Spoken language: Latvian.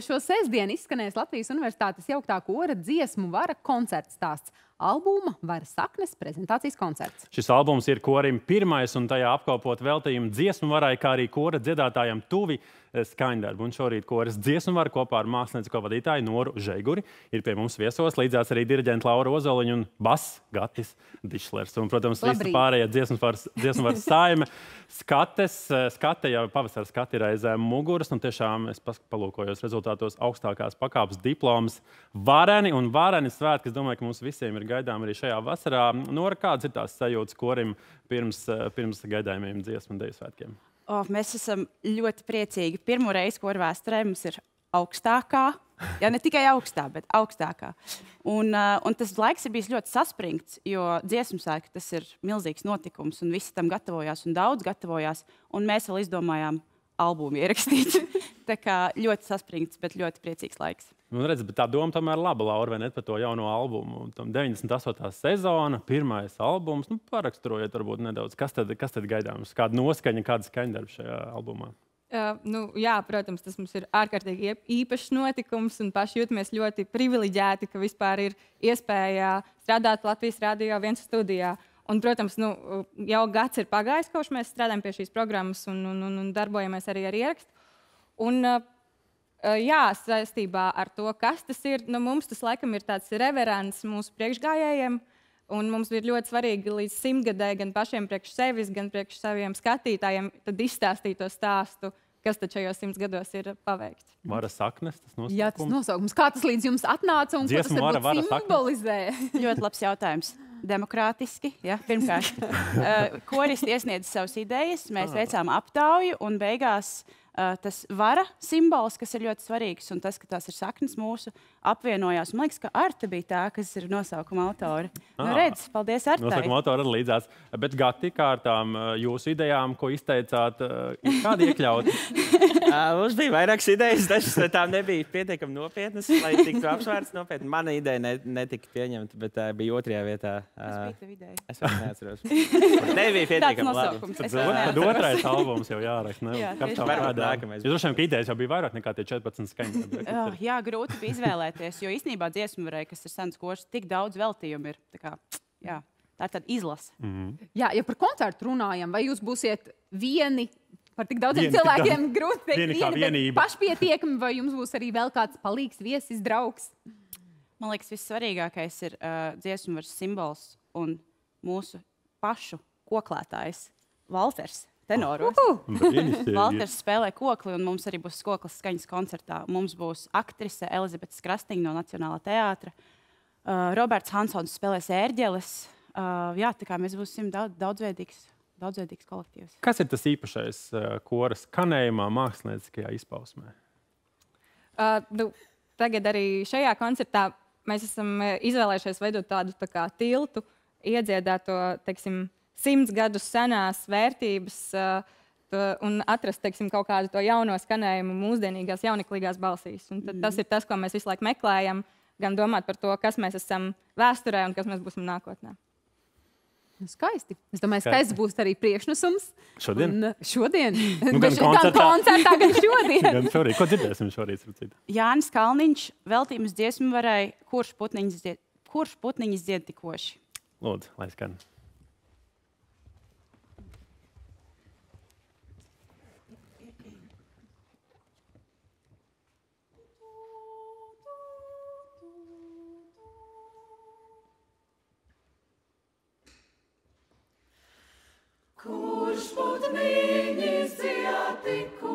Šo sestdienu izskanēs Latvijas Universitātes jauktā kora dziesmu vara koncerts stāsts. Albuma Vara saknes prezentācijas koncerts. Šis albums ir korim pirmais un tajā apkalpot veltījumu dziesmu varai, kā arī kora dziedātājam tuvi skaņdarbu. Un šorīt koras dziesmu var kopā ar māksliniecisko vadītāju Noru Žeiguri ir pie mums viesos, līdzās arī diriģenta Laura Ozoliņa un bas Gatis Dišlers. Un, protams, visi pārējie dziesmu varas, dziesmu varas saime. Skates, skate jau pavasara skati ir aiz muguras, un tiešām es palūkojos rezultātos augstākās pakāpes diplomas vareni un vareni svētki. Es domāju, ka mums visiem ir gaidām arī šajā vasarā. Nora, kādas ir tās sajūtas korim pirms, pirms gaidāmiem dziesmu un deju svētkiem? Oh, mēs esam ļoti priecīgi. Pirmo reizi, ko ar vēsturē mums ir augstākā, ja ne tikai augstā, bet augstākā. Un, uh, un tas laiks ir bijis ļoti saspringts, jo dziesmu sēka tas ir milzīgs notikums, un visi tam gatavojās, un daudz gatavojās, un mēs vēl izdomājām albumu ierakstīt. Tā kā ļoti saspringts, bet ļoti priecīgs laiks. Nu, redz, tā doma tomēr ir laba, Laura, vai ne par to jauno albumu. Tam 98. sezona, pirmais albums. Nu, paraksturojiet, varbūt nedaudz, kas tad, kas tad gaidāms, kāda noskaņa, kāda skaņdarba šajā albumā. Uh, nu, jā, protams, tas mums ir ārkārtīgi īpašs notikums, un paši jūtamies ļoti privileģēti, ka vispār ir iespēja strādāt Latvijas Rādio viens studijā. Un, protams, nu, jau gads ir pagājis, kopš mēs strādājam pie šīs programmas un, un, un, un darbojamies arī ar ierakstu. Un, uh, jā, saistībā ar to, kas tas ir, nu, mums tas laikam ir tāds reverants mūsu priekšgājējiem. Un mums ir ļoti svarīgi līdz simtgadē gan pašiem priekš sevis, gan priekš saviem skatītājiem izstāstīt to stāstu, kas tad šajos simts gados ir paveikts. Vara saknes, tas nosaukums. Jā, tas nosaukums. Kā tas līdz jums atnāca un Dziesmu ko tas vara, vara simbolizē? ļoti labs jautājums. Demokrātiski, ja, pirmkārt. uh, koris iesniedz savas idejas, mēs veicām aptauju un beigās uh, tas vara simbols, kas ir ļoti svarīgs, un tas, ka tās ir saknes mūsu apvienojās. Man liekas, ka Arta bija tā, kas ir nosaukuma autore. Nu, ah, redz, paldies, Arta. Nosaukuma autore ir līdzās. Bet Gati, kārtām jūsu idejām, ko izteicāt, kādi iekļauti? Mums bija vairākas idejas, dažas no tām nebija pietiekami nopietnas, lai tiktu apsvērts nopietni. Mana ideja ne, netika pieņemta, bet uh, bija otrajā vietā. Uh, es vēl neatceros. nebija pietiekami labi. Tad, tad otrais albums jau jāraksta. Ne? Jā, Kāpēc tā vārdā? Jūs droši vien, ka idejas jau bija vairāk nekā tie 14 skaņas. oh, jā, grūti bija izvēlēties, jo īstenībā dziesmu varēja, kas ir sens košs, tik daudz veltījumu ir. Tā kā, jā. Tā ir tāda izlase. Mm -hmm. Jā, ja par koncertu runājam, vai jūs būsiet vieni Par tik daudziem Vieni, cilvēkiem tik grūti pateikt, viena vienība. Pašpietiekami, vai jums būs arī vēl kāds palīgs, viesis, draugs? Man liekas, vissvarīgākais ir uh, dziesmu simbols un mūsu pašu koklētājs Valters. Tenoros. Uh, Valters spēlē kokli, un mums arī būs koklis skaņas koncertā. Mums būs aktrise Elizabete Krastīna no Nacionālā teātra. Uh, Roberts Hansons spēlēs ērģeles. Uh, jā, tā kā mēs būsim daudz, daudzveidīgs daudzveidīgs kolektīvs. Kas ir tas īpašais uh, koras kanējumā, mākslinieckajā izpausmē? Uh, nu, tagad arī šajā koncertā mēs esam uh, izvēlējušies veidot tādu tā kā, tiltu, iedziedāt to teiksim, simts gadus senās vērtības. Uh, un atrast teiksim, kaut kādu to jauno skanējumu mūsdienīgās, jauneklīgās balsīs. Un mm. Tas ir tas, ko mēs visu laiku meklējam, gan domāt par to, kas mēs esam vēsturē un kas mēs būsim nākotnē. Nu, skaisti. Es domāju, skaists būs arī priekšnesums. Šodien? Un, uh, šodien. Nu, gan koncertā, gan koncertā, gan šodien. gan šorīt. Ko dzirdēsim šorīt? Jānis Kalniņš veltījums dziesmu varēja, kurš putniņas dzied, kurš putniņas dzied tikoši? Lūdzu, lai skan. Cool.